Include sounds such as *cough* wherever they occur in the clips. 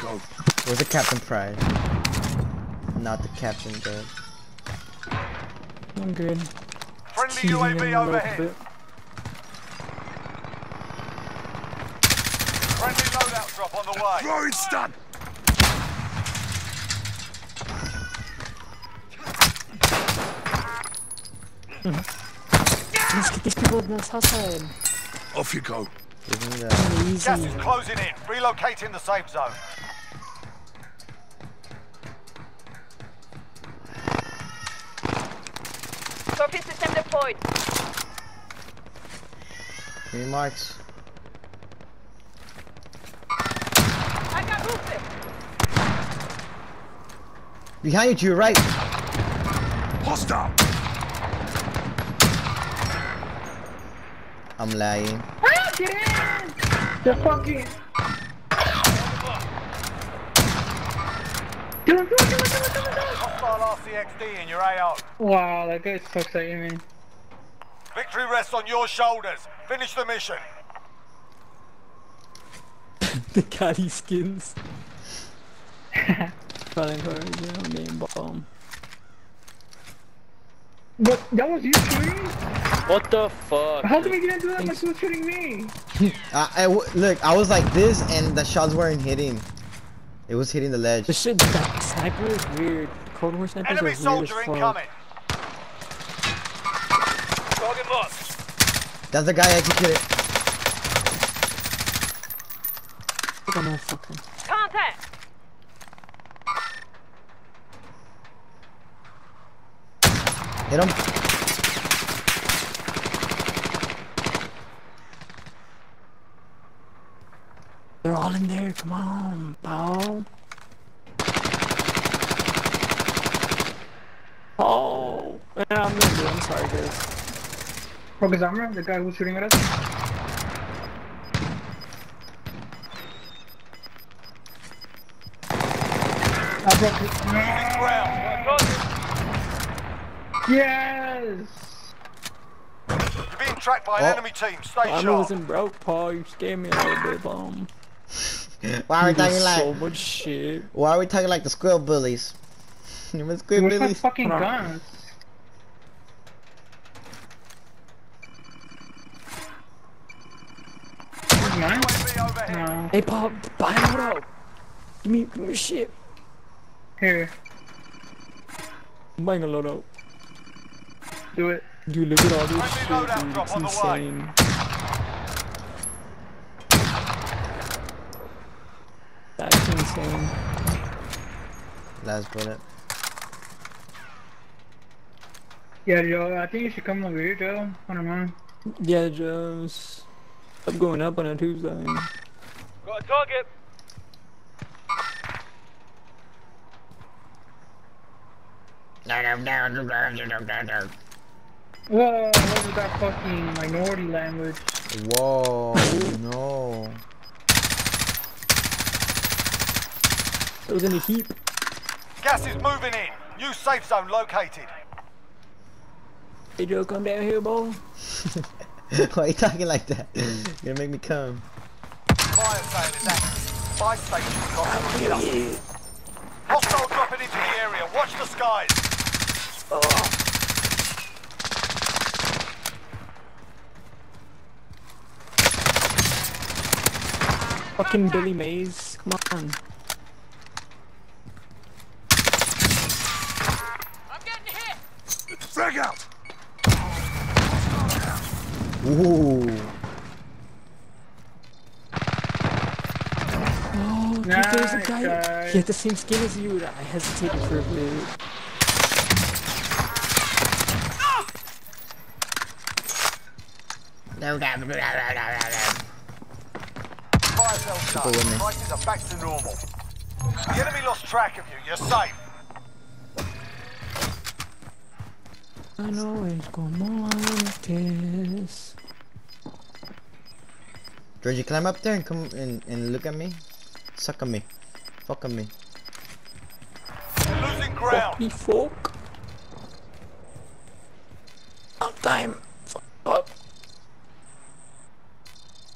go. Where's the Captain Price? Not the Captain Good. I'm good. Friendly UAV overhead. bit. Friendly loadout drop on the way. Throwing stun. Let's get these people in this outside. Off you go. Give. Gas is closing in. Relocating the safe zone. Trophy system deployed. Give me marks. I got movement. Behind you, to your right. Hostile. I'm lying. Ah, get in! The fucking. Do it, do it, do it, do it, do it, do it. Hostile RCXD in your AO. Wow, that guy sucks at aiming. Victory rests on your shoulders. Finish the mission. *laughs* the caddy skins. Calling her, you know, name bomb. But that was you shooting? What the fuck? How come you didn't do that like you was shooting me? I, *laughs* uh, I w- look, I was like this, and the shots weren't hitting. It was hitting the ledge. The shit, that sniper is weird. Cold War snipers Enemy are weird soldier as fuck. incoming. Target lost. That's the guy executed. Look at my fucking. Contact. Hit him. They're all in there. Come on, pal. Oh, yeah, I'm gonna do. it. I'm sorry, guys. Broke his armor, the guy who was shooting at us. I broke his. Ground. Yes! You're being tracked by an Oh. enemy team. Stay I sharp. wasn't broke, Paul. You scared me a little bit, bomb. Why are we talking like? so much shit. Why are we talking like the squirrel bullies? Remember squirrel Where's my fucking Hold on. guns? Mine? No. Hey, Paul, buy it out. Give me, your shit. Here, I'm buying a load do it. Dude, look at all this Friendly shit, loadout dude. drop It's on the way. insane. That's insane. Last bullet. Yeah, Joe, I think you should come over here, Joe. I don't know. Yeah, Jones. I'm going up on a Tuesday. Got a target. Whoa, what was that fucking minority language? Whoa, no. It was in a heap. Gas is moving in. New safe zone located. Hey, Joe, come down here, boy. *laughs* Why are you talking like that? You're gonna make me come. Fire sale is active. Buy station cost to get up. Hostile dropping into the area. Watch the skies. Oh. Fucking Billy Mays. Come on. I'm getting hit. Frag out. Ooh. Oh, dude, there's a Nice, guy. guys. He had the same skin as you. I hesitated for a bit. Fire sale with me. done. Prices are back to normal. The enemy lost track of you. You're safe. I know it's como antes. Georgie, climb up there and come and, and look at me. Suck on me. Fuck on me. You're losing ground. Me folk. Up time. Fuck up.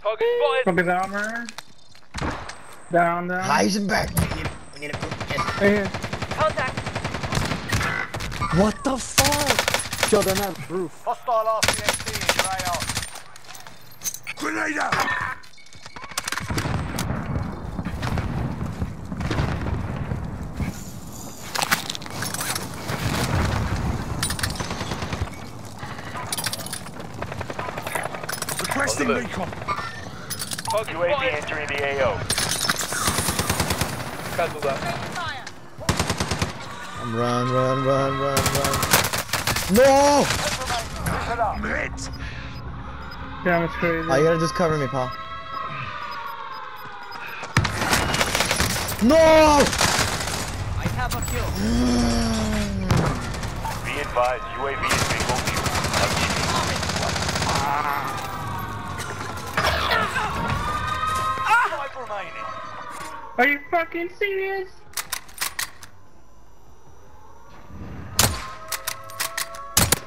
Target spotted. Broke his armor. Down, down. Heisenberg. Right here. Contact. What the fuck? Yo, they're not roof. Hostile RCXD in your AR. Grenade out! Requesting recon. UAV entering the AO. Cancel that. I'm run, run, run, run, run. No! Keep it Damn, it's crazy. Oh, you gotta just cover me, Paul. No! Be advised, UAV is bingo fuel. Remaining. Are you fucking serious?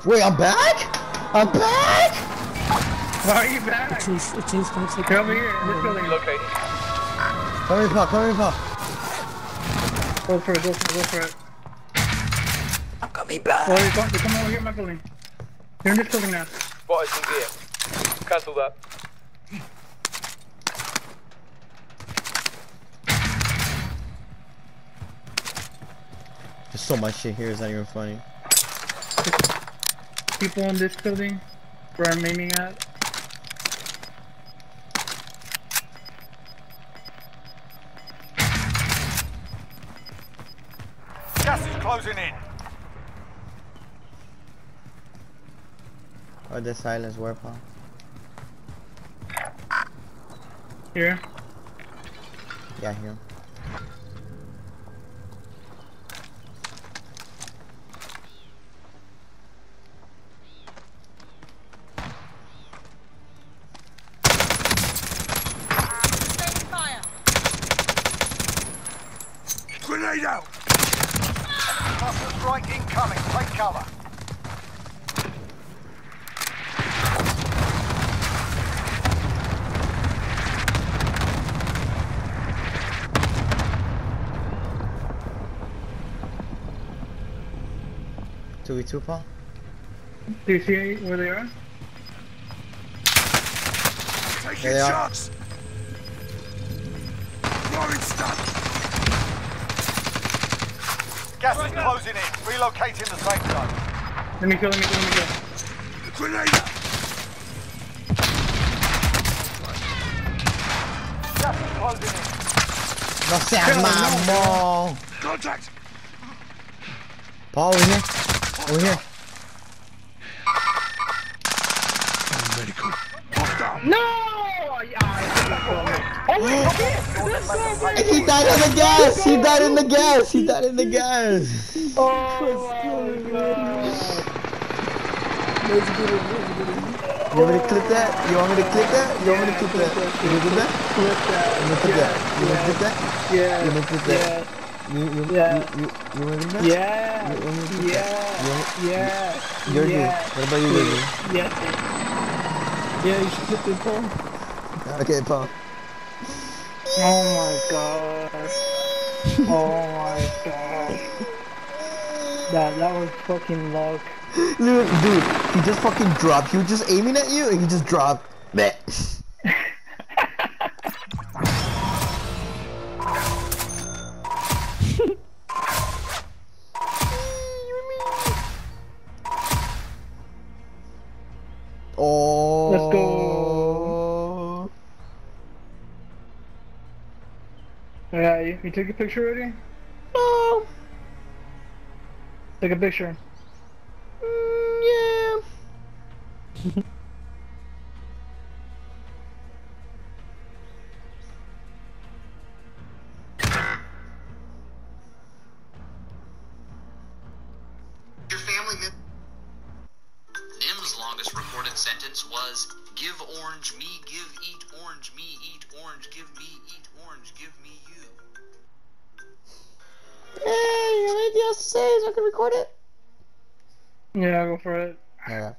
Wait, I'm back? I'm back? Why are you back? Chase, chase, five seconds. Come here. This building. Relocate. Come here, Paul, come here, Paul. Go for it, go for it, go for it. I'm coming back. Oh, you're going to come over here, my building. You're in this building now. Spotted some gear. Cancel that. So much shit here, it's not even funny. People in this building where I'm aiming at. Gas is closing in. Oh, the silence, where, Paul? Here. Yeah, here. 2v2, Paul? Do you see where they are? Taking there they shots! Throwing stuff! Gas is closing in. Relocating the safe zone. Let me go, let me go, let me go. Grenade! Gas is closing in. No, Sam, Contact! Paul, here? Over here. Medical. Hostile! No! Yeah, He died in the gas! He died in the gas! He died in the gas! Oh my god. Let's get it, let's get it. You want me to clip that? You want me to clip that? You want me to clip that? You want me to clip that? Flip that. You want me to clip that? You want me to clip that? Yeah. You want me to clip that? You, you, Yeah. you, you, you want me to clip that? Yeah. You want me to clip that? You me- Yeah. Yeah. You're yeah. good. What about you, David? Yes. Yeah, you should clip it, Paul. Okay, Paul. Oh my god. Oh my god. That that was fucking luck. Dude, dude, he just fucking dropped. He was just aiming at you and he just dropped. Meh. Yeah, you, you took a picture already? Oh. Take a picture. Mm, yeah. *laughs* Your family Nim's longest recorded sentence was Give orange me, give eat orange me, eat orange, give me, eat orange, give me you. Hey, you have anything else to say so I can record it? Yeah, I'll go for it. Yeah.